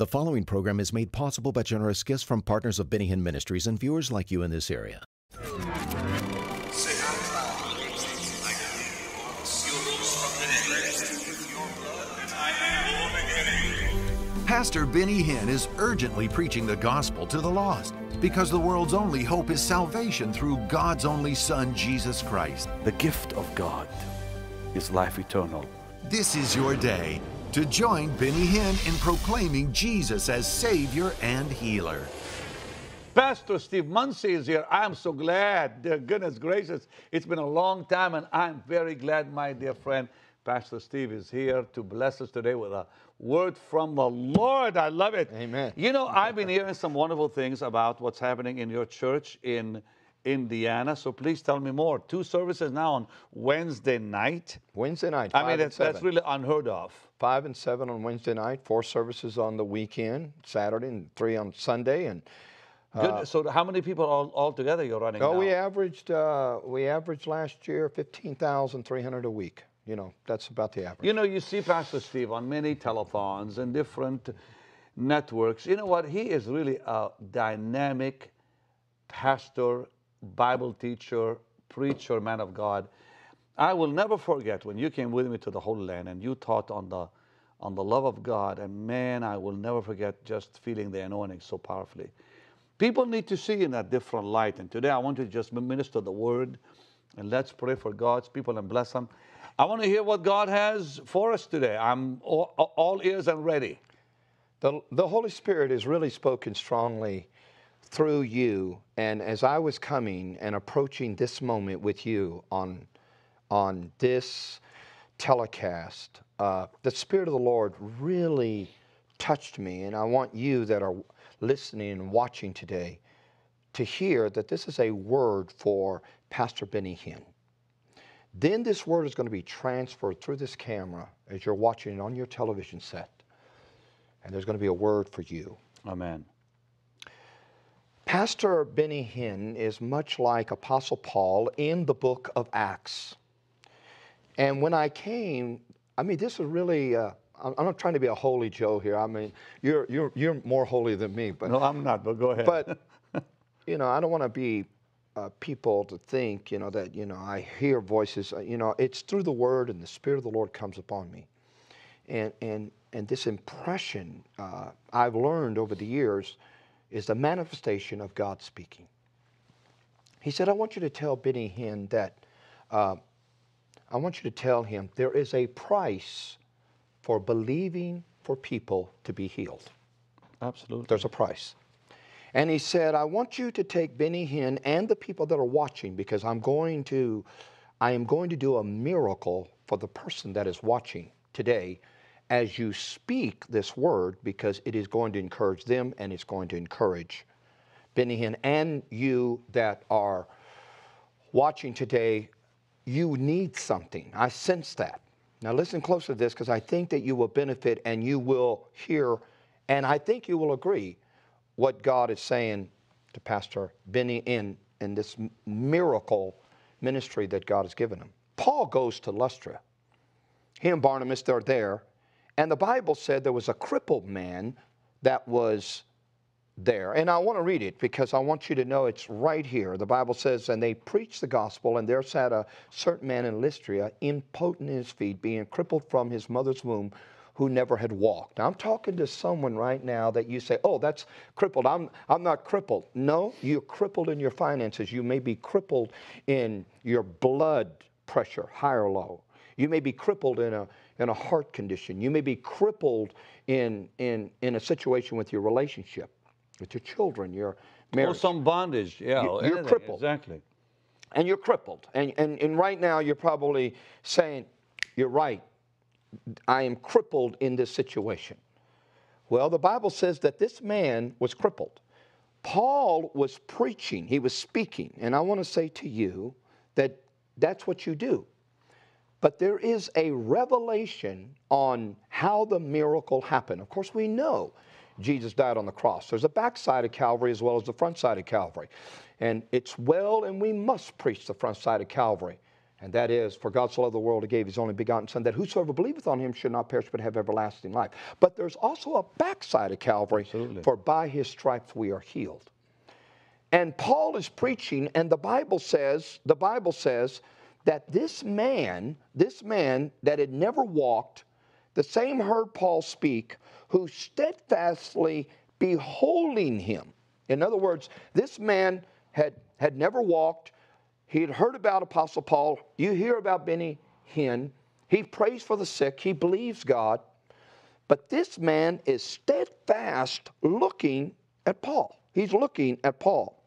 The following program is made possible by generous gifts from partners of Benny Hinn Ministries and viewers like you in this area. Pastor Benny Hinn is urgently preaching the gospel to the lost because the world's only hope is salvation through God's only Son, Jesus Christ. The gift of God is life eternal. This is your day to join Benny Hinn in proclaiming Jesus as Savior and Healer. Pastor Steve Munsey is here. I'm so glad. Dear goodness gracious, it's been a long time, and I'm very glad, my dear friend, Pastor Steve is here to bless us today with a word from the Lord. I love it. Amen. You know, I've been hearing some wonderful things about what's happening in your church in Indiana. So please tell me more. Two services now on Wednesday night. Wednesday night. I mean, that's, that's really unheard of. five and seven on Wednesday night. Four services on the weekend, Saturday, and three on Sunday. And Good. so how many people all, all together you're running oh, now? we averaged uh, we averaged last year fifteen thousand three hundred a week. You know, that's about the average. You know, you see Pastor Steve on many telethons and different networks. You know what? He is really a dynamic pastor, Bible teacher, preacher, man of God. I will never forget when you came with me to the Holy Land and you taught on the on the love of God. And man, I will never forget just feeling the anointing so powerfully. People need to see in a different light. And today I want to just minister the word and let's pray for God's people and bless them. I want to hear what God has for us today. I'm all, all ears and ready. The, the Holy Spirit has really spoken strongly through you. And as I was coming and approaching this moment with you on, on this telecast, uh, the Spirit of the Lord really touched me. And I want you that are listening and watching today to hear that this is a word for Pastor Benny Hinn. Then this word is going to be transferred through this camera as you're watching it on your television set. And there's going to be a word for you. Amen. Pastor Benny Hinn is much like Apostle Paul in the book of Acts. And when I came, I mean, this is really, uh, I'm not trying to be a holy Joe here. I mean, you're, you're, you're more holy than me. But, No, I'm not, but go ahead. but you know, I don't want to be uh, people to think, you know, that, you know, I hear voices. Uh, you know, it's through the word and the Spirit of the Lord comes upon me. And, and, and this impression uh, I've learned over the years is the manifestation of God speaking. He said, I want you to tell Benny Hinn that, uh, I want you to tell him there is a price for believing for people to be healed. Absolutely. There's a price. And he said, I want you to take Benny Hinn and the people that are watching because I'm going to, I am going to do a miracle for the person that is watching today as you speak this word because it is going to encourage them and it's going to encourage Benny Hinn and you that are watching today, you need something. I sense that. Now listen close to this because I think that you will benefit and you will hear, and I think you will agree what God is saying to Pastor Benny in, in this miracle ministry that God has given him. Paul goes to Lystra. He and Barnabas, they're there. And the Bible said there was a crippled man that was there. And I want to read it because I want you to know it's right here. The Bible says, And they preached the gospel, and there sat a certain man in Lystra, impotent in his feet, being crippled from his mother's womb, who never had walked. Now, I'm talking to someone right now that you say, Oh, that's crippled. I'm, I'm not crippled. No, you're crippled in your finances. You may be crippled in your blood pressure, high or low. You may be crippled in a, in a heart condition. You may be crippled in, in, in a situation with your relationship, with your children, your marriage. Or some bondage. Yeah. You, you're anything. crippled. Exactly. and you're crippled. And, and, and right now, you're probably saying, You're right. I am crippled in this situation. Well, the Bible says that this man was crippled. Paul was preaching, he was speaking. And I want to say to you that that's what you do. But there is a revelation on how the miracle happened. Of course, we know Jesus died on the cross. There's a backside of Calvary as well as the front side of Calvary. And it's well, and we must preach the front side of Calvary. And that is, for God so loved the world, he gave his only begotten Son, that whosoever believeth on him should not perish but have everlasting life. But there's also a backside of Calvary, for by his stripes we are healed. And Paul is preaching, and the Bible says, the Bible says that this man, this man that had never walked, the same heard Paul speak, who steadfastly beholding him. In other words, this man had, had never walked. He had heard about Apostle Paul. You hear about Benny Hinn. He prays for the sick. He believes God. But this man is steadfast looking at Paul. He's looking at Paul.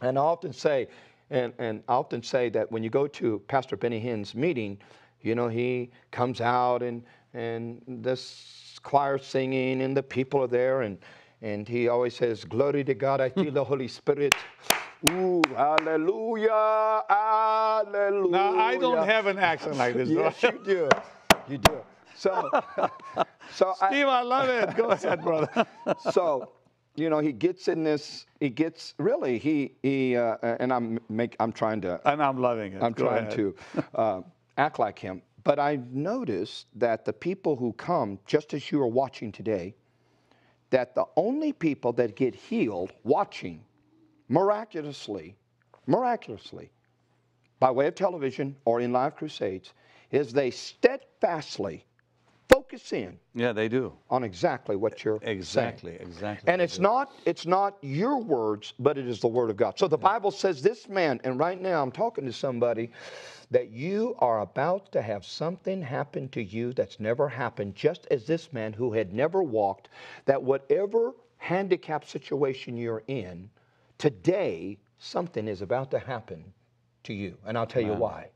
And I often say, and, and I often say that when you go to Pastor Benny Hinn's meeting, you know, he comes out and and this choir singing and the people are there and and he always says, Glory to God, I feel the Holy Spirit. Ooh, hallelujah, hallelujah. Now, I don't have an accent like this. though. Yes, you do. You do. So, so I, Steve, I love it. Go ahead, brother. so you know he gets in this he gets really he he uh, and i'm make i'm trying to and I'm loving it. i'm Go trying ahead. to uh, act like him but i've noticed that the people who come just as you are watching today that the only people that get healed watching miraculously miraculously by way of television or in live crusades is they steadfastly focus in Yeah, they do. on exactly what you're saying. Exactly, exactly. And it's not it's not your words, but it is the word of God. So the Bible says this man, and right now I'm talking to somebody that you are about to have something happen to you that's never happened, just as this man who had never walked, that whatever handicap situation you're in, today something is about to happen to you. And I'll tell you why.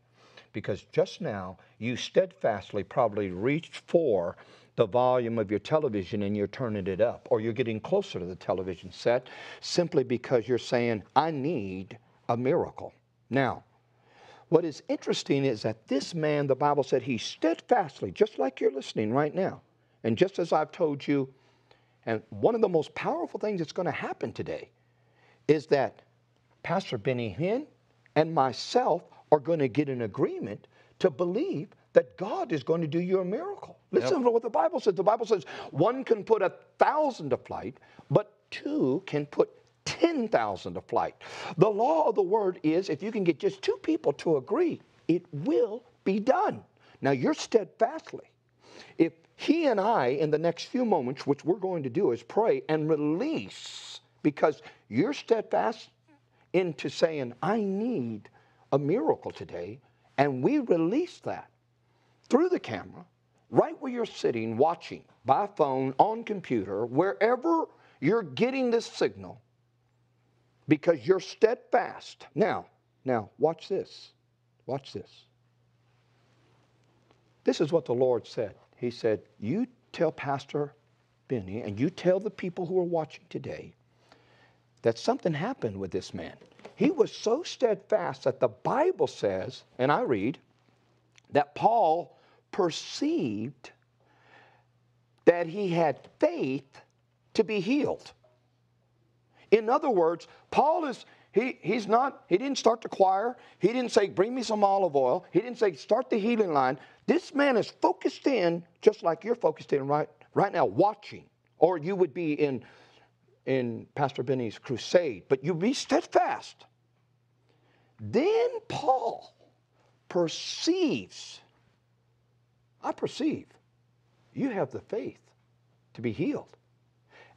Because just now you steadfastly probably reached for the volume of your television and you're turning it up, or you're getting closer to the television set simply because you're saying, I need a miracle. Now, what is interesting is that this man, the Bible said, he steadfastly, just like you're listening right now, and just as I've told you, and one of the most powerful things that's going to happen today is that Pastor Benny Hinn and myself are going to get an agreement to believe that God is going to do you a miracle. Listen to what the Bible says. The Bible says one can put a thousand to flight, but two can put 10,000 to flight. The law of the word is if you can get just two people to agree, it will be done. Now, you're steadfastly. If he and I, in the next few moments, which we're going to do, is pray and release, because you're steadfast into saying, I need a miracle today, and we release that through the camera, right where you're sitting, watching by phone, on computer, wherever you're getting this signal, because you're steadfast. Now, now, watch this. Watch this. This is what the Lord said. He said, You tell Pastor Benny and you tell the people who are watching today that something happened with this man. He was so steadfast that the Bible says, and I read, that Paul perceived that he had faith to be healed. In other words, Paul is he, he's not, he didn't start the choir. He didn't say, bring me some olive oil. He didn't say, start the healing line. This man is focused in, just like you're focused in right, right now, watching. Or you would be in, in Pastor Benny's crusade, but you be steadfast. Then Paul perceives, I perceive, you have the faith to be healed.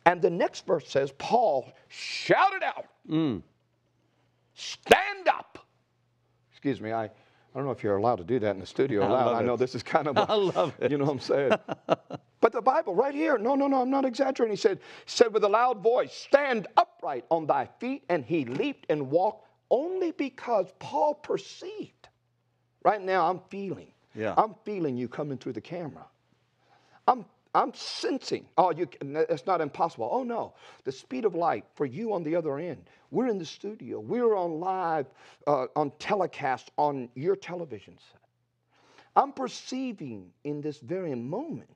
And the next verse says, Paul shouted out, mm. Stand up. Excuse me, I, I don't know if you're allowed to do that in the studio I loud. I know this is kind of, a- I love it. you know what I'm saying? but the Bible right here, no, no, no, I'm not exaggerating. He said, said with a loud voice, Stand upright on thy feet. And he leaped and walked only because Paul perceived. Right now, I'm feeling. Yeah. I'm feeling you coming through the camera. I'm, I'm sensing. Oh, you, it's not impossible. Oh, no. The speed of light for you on the other end. We're in the studio. We're on live, uh, on telecast on your television set. I'm perceiving in this very moment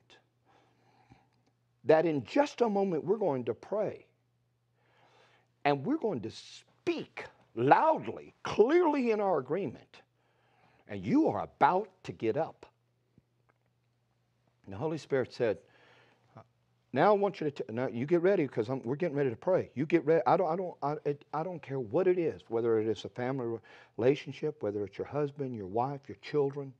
that in just a moment we're going to pray and we're going to speak loudly, clearly in our agreement and you are about to get up. And the Holy Spirit said, now I want you to t- now you get ready because we're getting ready to pray. You get ready. I don't I don't I, it, I don't care what it is, whether it is a family relationship, whether it's your husband, your wife, your children.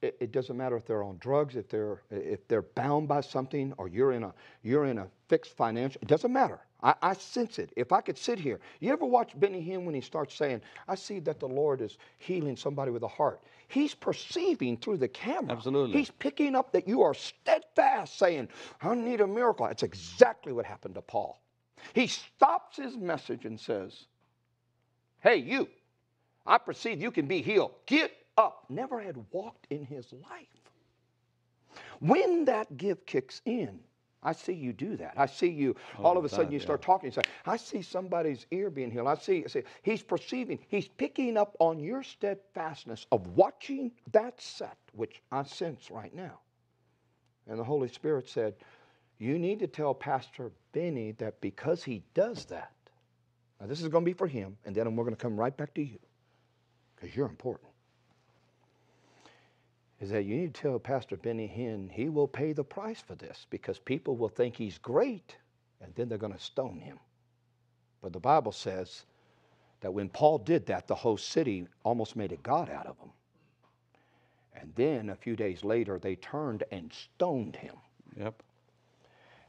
It, it, doesn't matter if they're on drugs, if they're if they're bound by something, or you're in a you're in a fixed financial. It doesn't matter. I, I, sense it. If I could sit here, you ever watch Benny Hinn when he starts saying, I see that the Lord is healing somebody with a heart? He's perceiving through the camera. Absolutely. He's picking up that you are steadfast, saying, I need a miracle. That's exactly what happened to Paul. He stops his message and says, Hey, you, I perceive you can be healed. Get up. Never had walked in his life. When that gift kicks in, I see you do that. I see you, all oh, of a sudden, you start yeah. talking. You say, I see somebody's ear being healed. I see, I see, he's perceiving, he's picking up on your steadfastness of watching that set, which I sense right now. And the Holy Spirit said, You need to tell Pastor Benny that because he does that, now this is going to be for him, and then we're going to come right back to you because you're important is that you need to tell Pastor Benny Hinn he will pay the price for this because people will think he's great and then they're going to stone him. But the Bible says that when Paul did that, the whole city almost made a god out of him. And then a few days later, they turned and stoned him. Yep.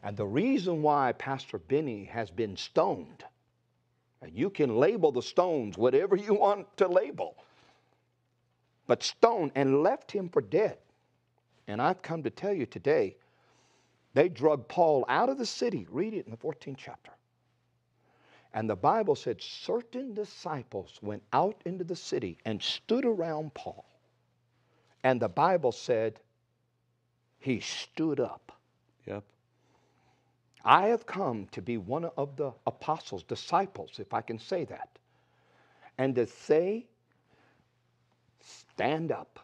And the reason why Pastor Benny has been stoned, and you can label the stones whatever you want to label, but stoned and left him for dead. And I've come to tell you today, they drug Paul out of the city. Read it in the 14th chapter. And the Bible said certain disciples went out into the city and stood around Paul. And the Bible said he stood up. Yep. I have come to be one of the apostles, disciples, if I can say that, and to say stand up.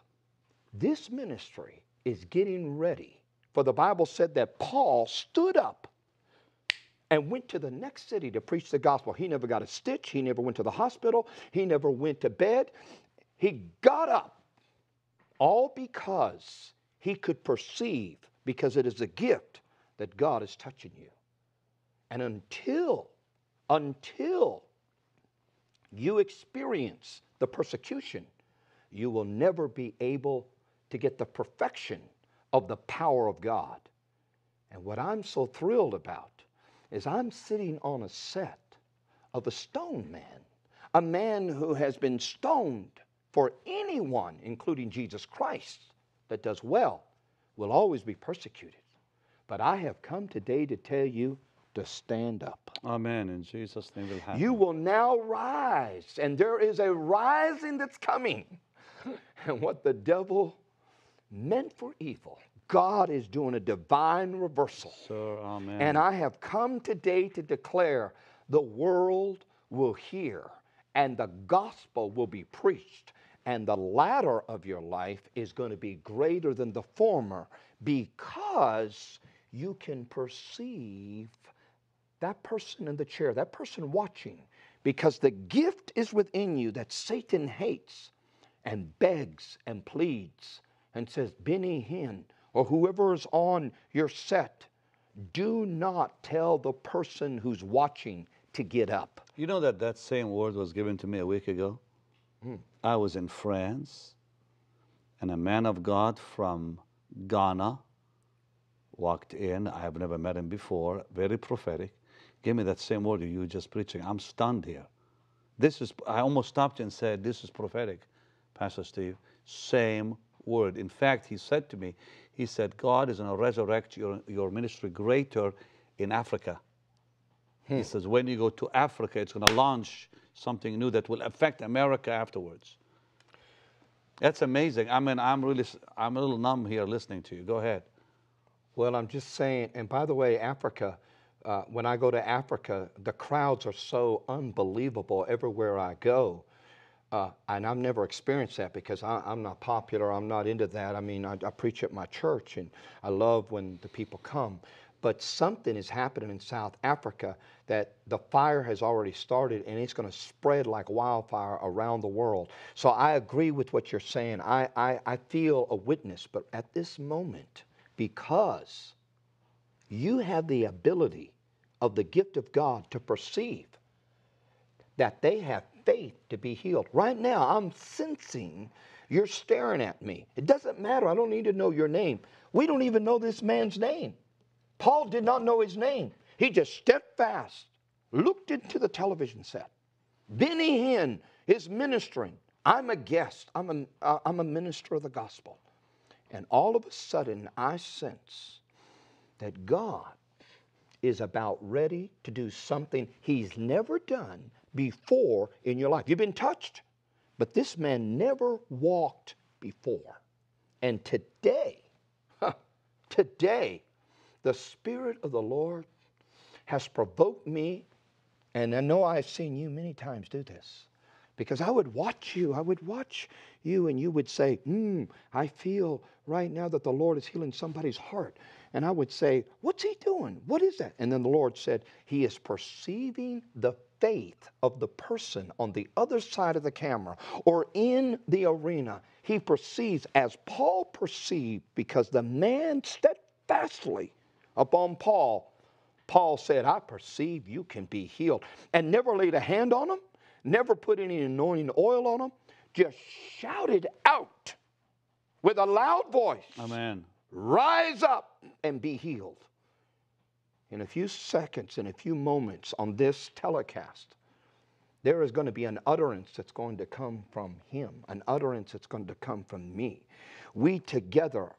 This ministry is getting ready. For the Bible said that Paul stood up and went to the next city to preach the gospel. He never got a stitch, he never went to the hospital, he never went to bed. He got up all because he could perceive, because it is a gift that God is touching you. And until, until you experience the persecution, you will never be able to get the perfection of the power of God. And what I'm so thrilled about is I'm sitting on a set of a stone man, a man who has been stoned for anyone, including Jesus Christ, that does well, will always be persecuted. But I have come today to tell you to stand up. Amen. In Jesus' name will happen. You will now rise, and there is a rising that's coming. and what the devil meant for evil, God is doing a divine reversal. Sir, amen. And I have come today to declare the world will hear and the gospel will be preached. And the latter of your life is going to be greater than the former because you can perceive that person in the chair, that person watching, because the gift is within you that Satan hates and begs and pleads and says, Benny Hinn, or whoever is on your set, do not tell the person who's watching to get up. You know that that same word was given to me a week ago? Hmm. I was in France, and a man of God from Ghana walked in. I have never met him before, very prophetic. Gave me that same word you were just preaching. I'm stunned here. This is, I almost stopped and said, This is prophetic. Pastor Steve, same word. In fact, he said to me, he said, God is going to resurrect your, your ministry greater in Africa. Hmm. He says, when you go to Africa, it's going to launch something new that will affect America afterwards. That's amazing. I mean, I'm really, I'm a little numb here listening to you. Go ahead. Well, I'm just saying, and by the way, Africa, uh, when I go to Africa, the crowds are so unbelievable everywhere I go. Uh, and I've never experienced that because I, am not popular. I'm not into that. I mean, I, I, preach at my church and I love when the people come. but something is happening in South Africa that the fire has already started and it's going to spread like wildfire around the world. So I agree with what you're saying. I, I, I feel a witness, but at this moment, because you have the ability of the gift of God to perceive that they have faith to be healed. Right now, I'm sensing you're staring at me. It doesn't matter. I don't need to know your name. We don't even know this man's name. Paul did not know his name. He just steadfast looked into the television set. Benny Hinn is ministering. I'm a guest. I'm a, uh, I'm a minister of the gospel. And all of a sudden, I sense that God is about ready to do something he's never done before in your life. You've been touched, but this man never walked before. And today, today, the Spirit of the Lord has provoked me, and I know I've seen you many times do this, because I would watch you, I would watch you, and you would say, Hmm, I feel right now that the Lord is healing somebody's heart. And I would say, What's he doing? What is that? And then the Lord said, He is perceiving the faith of the person on the other side of the camera or in the arena. He perceives as Paul perceived because the man steadfastly upon Paul. Paul said, I perceive you can be healed. And never laid a hand on him, never put any anointing oil on him, just shouted out with a loud voice Amen. Rise up and be healed. In a few seconds, in a few moments on this telecast, there is going to be an utterance that's going to come from him, an utterance that's going to come from me. We together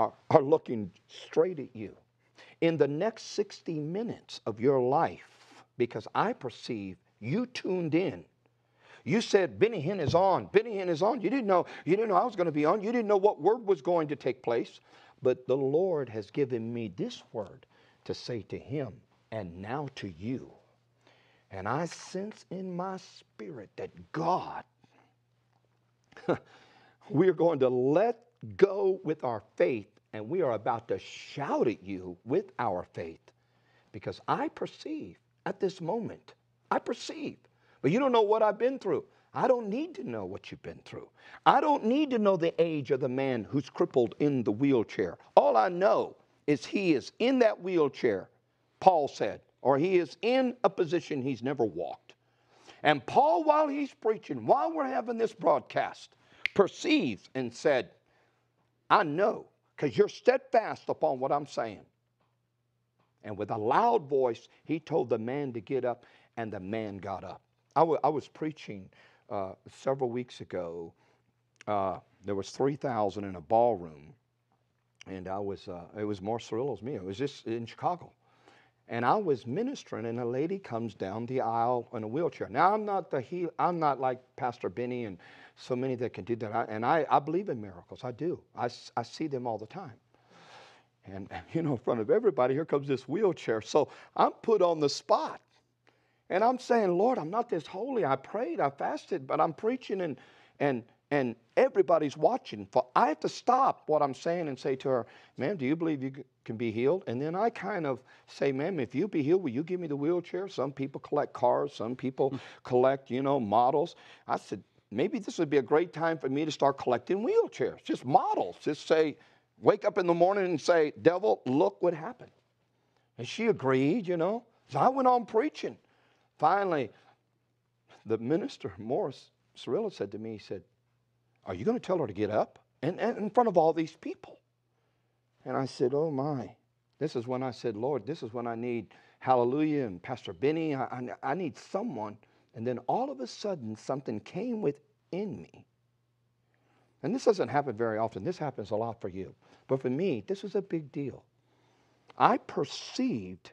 are, are looking straight at you in the next 60 minutes of your life because I perceive you tuned in. You said Benny Hinn is on. Benny Hinn is on. You didn't know. You didn't know I was going to be on. You didn't know what word was going to take place. But the Lord has given me this word to say to him and now to you. And I sense in my spirit that God, we are going to let go with our faith and we are about to shout at you with our faith because I perceive at this moment, I perceive, but you don't know what I've been through. I don't need to know what you've been through. I don't need to know the age of the man who's crippled in the wheelchair. All I know is he is in that wheelchair, Paul said, or he is in a position he's never walked. And Paul, while he's preaching, while we're having this broadcast, perceives and said, I know because you're steadfast upon what I'm saying. And with a loud voice, he told the man to get up, and the man got up. I, was preaching uh, several weeks ago. Uh, there was 3,000 in a ballroom, and I was, uh, it was as me. It was just in Chicago. And I was ministering, and a lady comes down the aisle in a wheelchair. Now, I'm not, the he- I'm not like Pastor Benny and so many that can do that. I, and I, I believe in miracles. I do. I, I see them all the time. And, you know, in front of everybody, here comes this wheelchair. So I'm put on the spot. And I'm saying, Lord, I'm not this holy. I prayed, I fasted, but I'm preaching and, and, and everybody's watching. For I have to stop what I'm saying and say to her, ma'am, do you believe you can be healed? And then I kind of say, ma'am, if you be healed, will you give me the wheelchair? Some people collect cars, some people hmm. collect, you know, models. I said, maybe this would be a great time for me to start collecting wheelchairs, just models. Just say, wake up in the morning and say, Devil, look what happened. And she agreed, you know. So I went on preaching. Finally, the minister, Morris Cerullo, said to me, he said, Are you going to tell her to get up? And, and in front of all these people. And I said, Oh my. This is when I said, Lord, this is when I need Hallelujah and Pastor Benny. I, I, I need someone and then all of a sudden, something came within me. And this doesn't happen very often. This happens a lot for you. But for me, this was a big deal. I perceived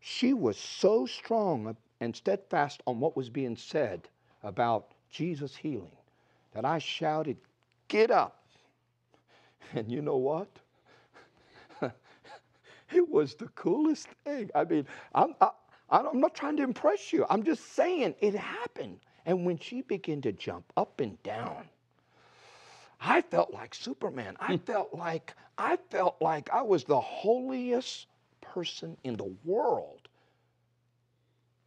she was so strong and steadfast on what was being said about Jesus healing that I shouted, Get up. And you know what? it was the coolest thing. I mean, I'm, I, I'm not trying to impress you. I'm just saying it happened. And when she began to jump up and down, I felt like Superman. I hmm. felt like I felt like I was the holiest person in the world.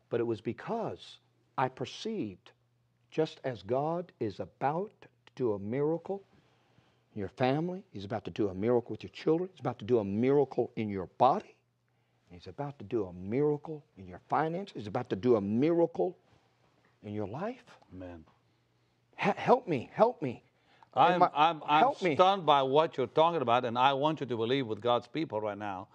But it was because I perceived, just as God is about to do a miracle in your family, He's about to do a miracle with your children, He's about to do a miracle in your body, He's about to do a miracle in your finances, He's about to do a miracle in your life. Amen. H- help me, help me. I'm, my- I'm, I'm help me. stunned by what you're talking about, and I want you to believe with God's people right now,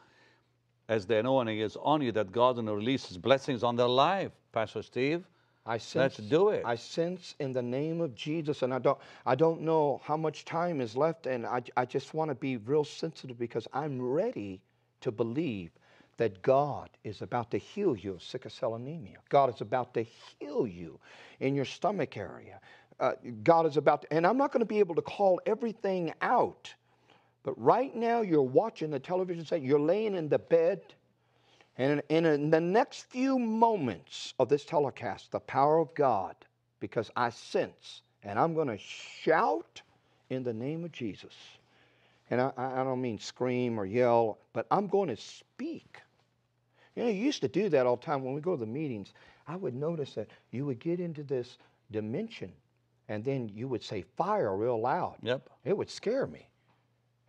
as the anointing is on you, that God's going to release His blessings on their life, Pastor Steve. I sense, Let's do it. I sense in the name of Jesus, and I don't, I don't know how much time is left, and I, I just want to be real sensitive because I'm ready to believe that God is about to heal you of sickle cell anemia. God is about to heal you in your stomach area. Uh, God is about to, and I'm not going to be able to call everything out, but right now you're watching the television set, you're laying in the bed, and in, in the next few moments of this telecast, the power of God, because I sense, and I'm going to shout in the name of Jesus. And I, I I don't mean scream or yell, but I'm going to speak. You know, you used to do that all the time when we go to the meetings. I would notice that you would get into this dimension, and then you would say fire real loud. Yep. It would scare me.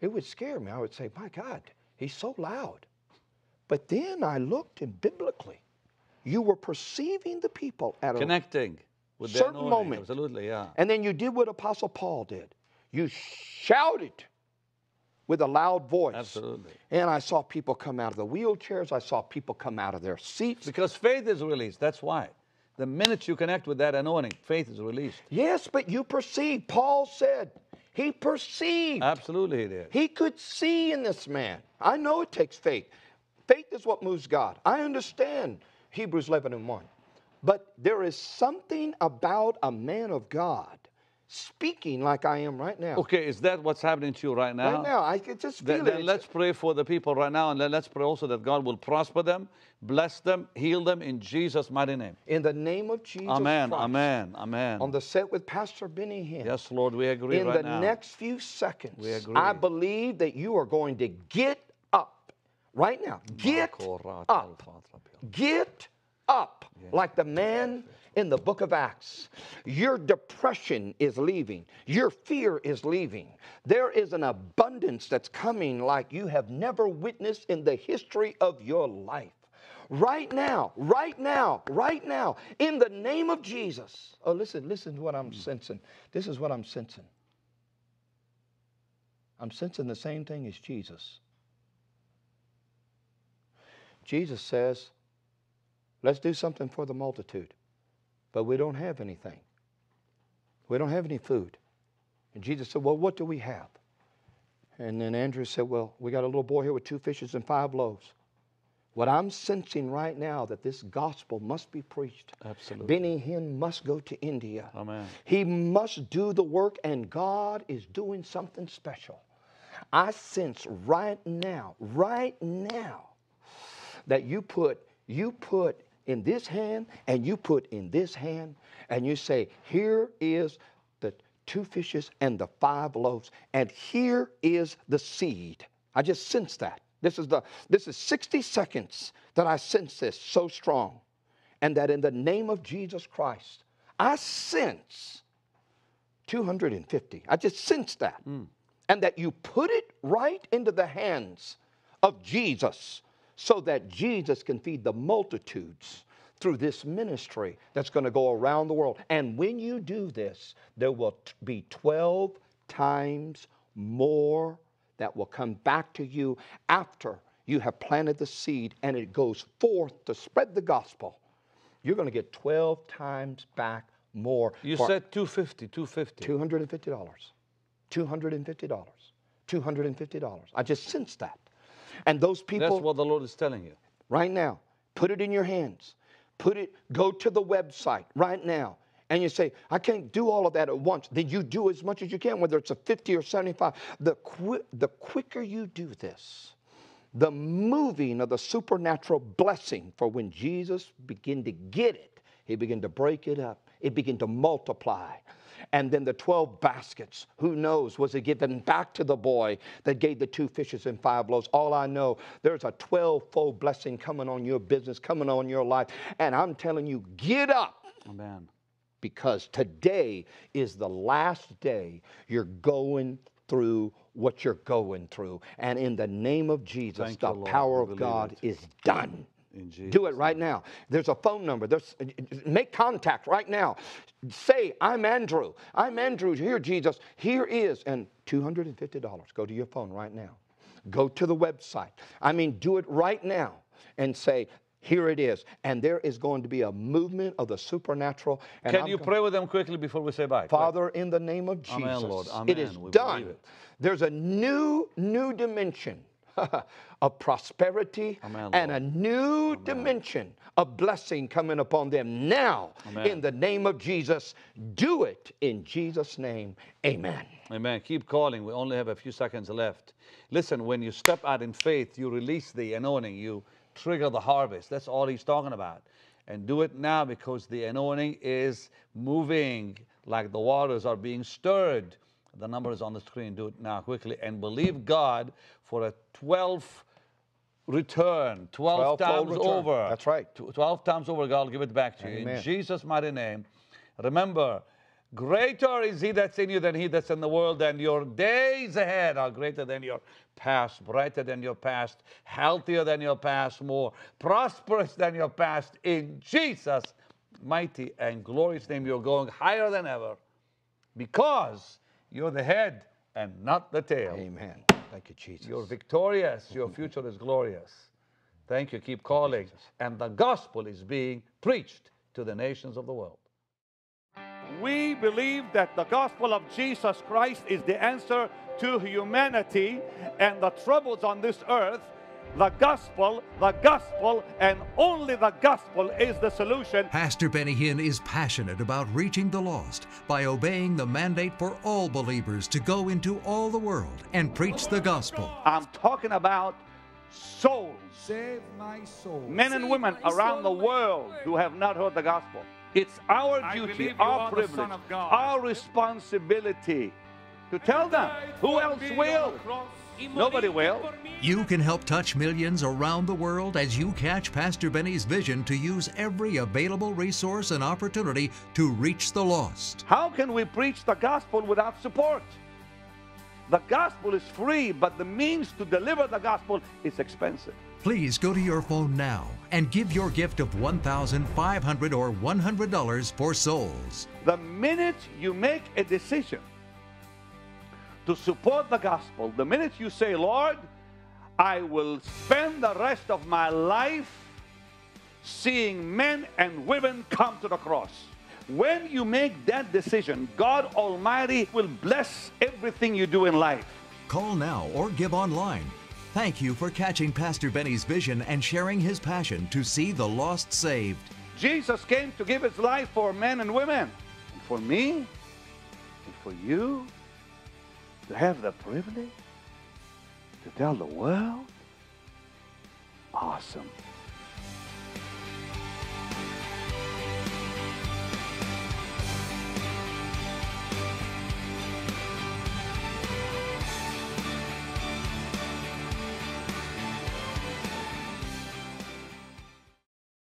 It would scare me. I would say, My God, he's so loud. But then I looked and biblically, you were perceiving the people at a Connecting with the certain moment. Absolutely, yeah. and then you did what Apostle Paul did. You shouted with a loud voice. Absolutely. And I saw people come out of the wheelchairs. I saw people come out of their seats. Because faith is released. That's why. The minute you connect with that anointing, faith is released. Yes, but you perceive. Paul said he perceived. Absolutely, he did. He could see in this man. I know it takes faith. Faith is what moves God. I understand Hebrews 11 and 1. But there is something about a man of God speaking like I am right now. Okay, is that what's happening to you right now? Right now, I can just Then, feel then it. let's pray for the people right now, and then let's pray also that God will prosper them, bless them, heal them in Jesus' mighty name. in the name of Jesus Amen, Christ. amen, amen. On the set with Pastor Benny Hinn. yes, Lord, we agree in right the now. next few seconds, We agree. I believe that you are going to get up right now. Get up. Get up like the man in the book of Acts. Your depression is leaving, your fear is leaving. There is an abundance that's coming like you have never witnessed in the history of your life. Right now, right now, right now, in the name of Jesus. Oh, listen, listen to what I'm sensing. This is what I'm sensing. I'm sensing the same thing as Jesus. Jesus says, let's do something for the multitude, but we don't have anything. We don't have any food. And Jesus said, Well, what do we have? And then Andrew said, Well, we got a little boy here with two fishes and five loaves. What I'm sensing right now that this gospel must be preached. Absolutely. Benny Hinn must go to India. Amen. He must do the work, and God is doing something special. I sense right now, right now, that you put you put in this hand and you put in this hand, and you say, "Here is the two fishes and the five loaves, and here is the seed." I just sense that. This is the this is 60 seconds that I sense this so strong, and that in the name of Jesus Christ, I sense 250. I just sense that. Mm. And that you put it right into the hands of Jesus so that Jesus can feed the multitudes through this ministry that's going to go around the world. And when you do this, there will be 12 times more that will come back to you after you have planted the seed and it goes forth to spread the gospel. You're going to get 12 times back more. You said 250, 250. $250. $250. $250. I just sensed that. And those people That's what the Lord is telling you. right now, put it in your hands. Put it, go to the website right now. And you say, I can't do all of that at once. Then you do as much as you can, whether it's a 50 or 75. The, qui- the quicker you do this, the moving of the supernatural blessing for when Jesus began to get it, he began to break it up, it began to multiply. And then the 12 baskets, who knows, was it given back to the boy that gave the two fishes and five loaves? All I know, there's a 12 fold blessing coming on your business, coming on your life. And I'm telling you, get up Amen. because today is the last day you're going through what you're going through. And in the name of Jesus, Thank the Lord. power of God it. is done. In Jesus. Do it right now. There's a phone number. There's, uh, make contact right now. Say, I'm Andrew. I'm Andrew. Here, Jesus. Here is. And $250. Go to your phone right now. Go to the website. I mean, do it right now and say, here it is. And there is going to be a movement of the supernatural. And Can I'm you go- pray with them quickly before we say bye? Father, in the name of Jesus, Amen, Lord. it is We done. it. There's a new, new dimension of prosperity Amen, and a new dimension of blessing coming upon them now. Amen. In the name of Jesus, do it in Jesus' name. Amen. Amen. Keep calling. We only have a few seconds left. Listen, when you step out in faith, you release the anointing, you trigger the harvest. That's all he's talking about. And do it now because the anointing is moving like the waters are being stirred. The number is on the screen. Do it now quickly and believe God for a 12 return, 12 12-fold times return. over. That's right. 12 times over, God will give it back to you. In Jesus' mighty name. Remember, greater is He that's in you than He that's in the world, and your days ahead are greater than your past, brighter than your past, healthier than your past, more prosperous than your past. In Jesus' mighty and glorious name, you're going higher than ever because you're the head and not the tail. Amen. Thank you, Jesus. You're victorious. Your future is glorious. Thank you. Keep calling. And the gospel is being preached to the nations of the world. We believe that the gospel of Jesus Christ is the answer to humanity and the troubles on this earth. The gospel, the gospel, and only the gospel is the solution. Pastor Benny Hinn is passionate about reaching the lost by obeying the mandate for all believers to go into all the world and preach the gospel. I'm talking about souls. Save my soul. men and women around the world who have not heard the gospel. It's our duty, our privilege, Son of God. our responsibility to tell them. Who else will? Nobody will. You can help touch millions around the world as you catch Pastor Benny's vision to use every available resource and opportunity to reach the lost. How can we preach the gospel without support? The gospel is free, but the means to deliver the gospel is expensive. Please go to your phone now and give your gift of 1,500 or $100 for souls. The minute you make a decision to support the gospel, the minute you say, Lord, I will spend the rest of my life seeing men and women come to the cross. When you make that decision, God Almighty will bless everything you do in life. Call now or give online. Thank you for catching Pastor Benny's vision and sharing his passion to see the lost saved. Jesus came to give his life for men and women. And for me, and for you, to have the privilege to tell the world, awesome.